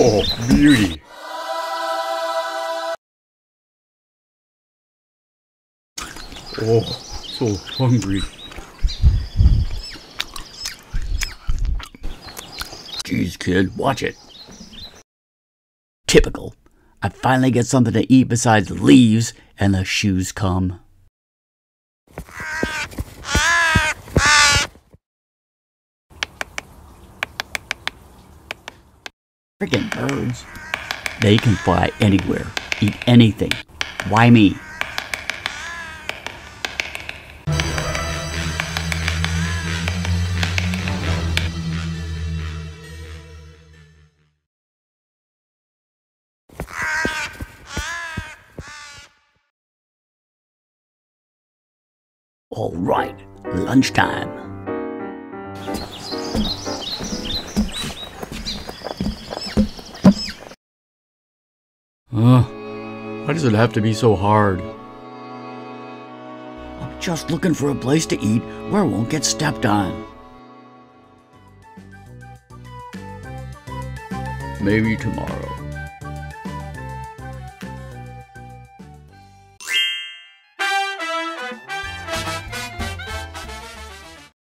Oh, beauty. Oh, so hungry. Jeez, kid, watch it. Typical. I finally get something to eat besides leaves, and the shoes come. Freaking birds. They can fly anywhere, eat anything. Why me? All right, lunchtime. Why does it have to be so hard? I'm just looking for a place to eat where I won't get stepped on. Maybe tomorrow.